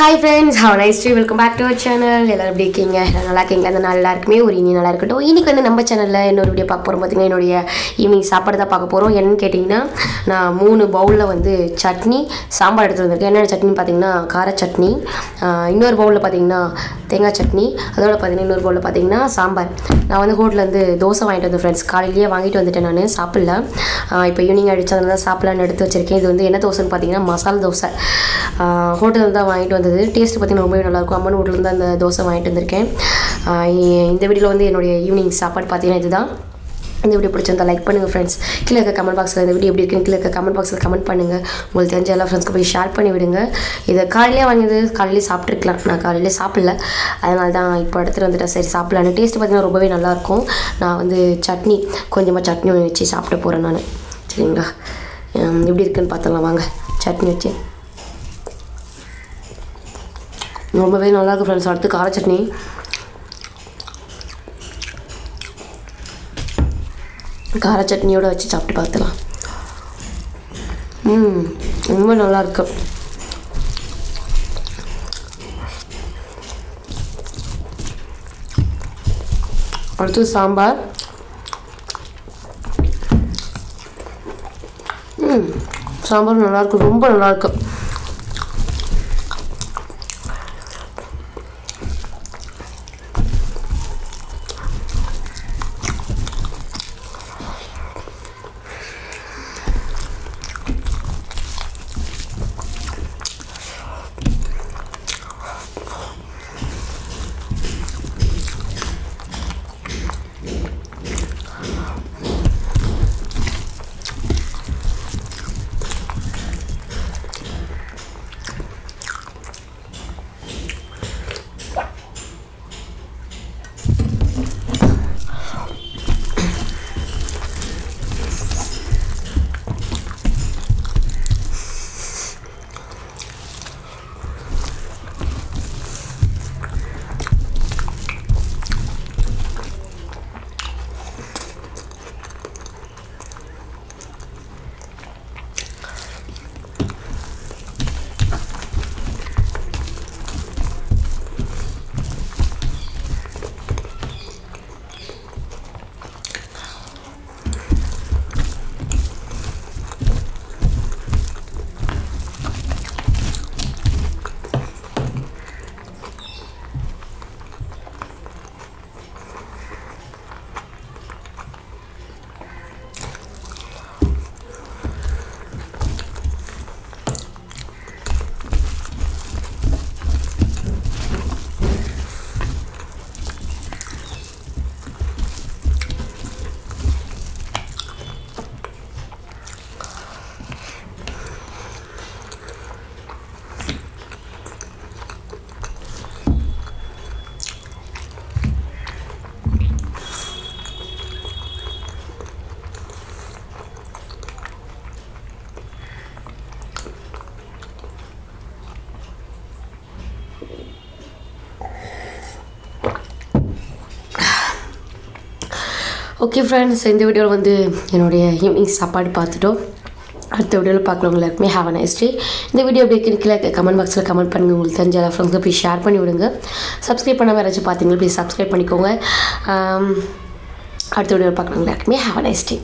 Hi friends how nice day welcome back to our channel எல்லாரும் எப்படி இருக்கீங்க? எல்லாம் நல்லா இருக்கீங்களா? அந்த நல்லா இருக்குமே ஒரு இனி நல்லா இருக்கட்டும். இன்னைக்கு வந்து நம்ம சேனலில் இன்னொரு வீடியோ பார்க்க போகிறோம் பார்த்தீங்கன்னா என்னுடைய ஈவினிங் சாப்பாடு தான் பார்க்க போகிறோம் என்னன்னு கேட்டிங்கன்னா நான் மூணு பவுலில் வந்து சட்னி சாம்பார் எடுத்து வந்திருக்கேன். என்னென்ன சட்னி பார்த்தீங்கன்னா கார சட்னி. இன்னொரு பவுலில் பார்த்தீங்கன்னா தேங்காய் சட்னி அதோட பார்த்தீங்கன்னா இன்னொரு பவுலில் பார்த்தீங்கன்னா சாம்பார். நான் வந்து ஹோட்டலேருந்து தோசை வாங்கிட்டு வந்தேன் ஃப்ரெண்ட்ஸ் காலையிலேயே வாங்கிட்டு வந்துட்டேன் நான். சாப்பிடல. இப்போ ஈவினிங் அடிச்சு அதனால தான் சாப்பிடலான்னு எடுத்து வச்சிருக்கேன். இது வந்து என்ன தோசைன்னு பார்த்தீங்கன்னா மசாலா தோசை. ஹோட்டலில் தான் வாங்கிட்டு வந்தது. டேஸ்ட் பார்த்தீங்கன்னா ரொம்பவே நல்லாயிருக்கும் அம்மன் ஹோட்டலில் தான் அந்த தோசை வாங்கிட்டு வந்திருக்கேன். இந்த வீடியோவில் வந்து என்னுடைய ஈவினிங் சாப்பாடு பார்த்தீங்கன்னா இதுதான். இந்த வீடியோ பிடிச்சிருந்தா லைக் பண்ணுங்கள் ஃப்ரெண்ட்ஸ் கீழே இருக்க கமெண்ட் பாக்ஸில் இந்த வீடியோ எப்படி இருக்குன்னு கீழே இருக்க கமெண்ட் பாக்ஸில் கமெண்ட் பண்ணுங்கள் உங்களுக்கு தெரிஞ்ச எல்லா ஃப்ரெண்ட்ஸ்க்கு போய் ஷேர் பண்ணி விடுங்க. இதை காலையிலே வாங்கியது காலையிலே சாப்பிட்ருக்கலாம் நான் காலையிலே சாப்பிடல. அதனால தான் இப்போ எடுத்துகிட்டு வந்துட்டேன். சரி சாப்பிடலான்னு டேஸ்ட் பார்த்தீங்கன்னா ரொம்பவே நல்லாயிருக்கும் நான் வந்து சட்னி கொஞ்சமாக சட்னி வச்சு சாப்பிட போகிறேன் நான். சரிங்களா? எப்படி இருக்குன்னு பார்த்துக்கலாம் வாங்க சட்னி வச்சு. ரொம்பவே நல்லாயிருக்கும் ஃப்ரெண்ட்ஸ் அடுத்து கார சட்னி. கார சட்னியோட வச்சு சாப்பிட்டு பார்த்துலாம் ம் ரொம்ப நல்லா இருக்கு அடுத்து சாம்பார். ம் சாம்பார் நல்லாயிருக்கு ரொம்ப நல்லா ஓகே ஃப்ரெண்ட்ஸ் இந்த வீடியோவில் வந்து என்னுடைய ஈவினிங் சாப்பாடு பார்த்துட்டோம். அடுத்த வீடியோவில் பார்க்குறவங்க எல்லாருக்குமே ஹாவ் அ நைஸ் டே இந்த வீடியோ எப்படி இருக்குன்னு கமெண்ட் பாக்ஸில் கமெண்ட் பண்ணுங்கள் உங்களுக்கு தெரிஞ்ச எல்லா ஃப்ரெண்ட்ஸ்க்கு போய் ஷேர் பண்ணி விடுங்க. சப்ஸ்கிரைப் பண்ணாமல் யாராச்சும் பார்த்தீங்கன்னா ப்ளீஸ் சப்ஸ்கிரைப் பண்ணிக்கோங்க. அடுத்த வீடியோவில் பார்க்குறவங்க எல்லாருக்குமே ஹாவ் அ நைஸ் டே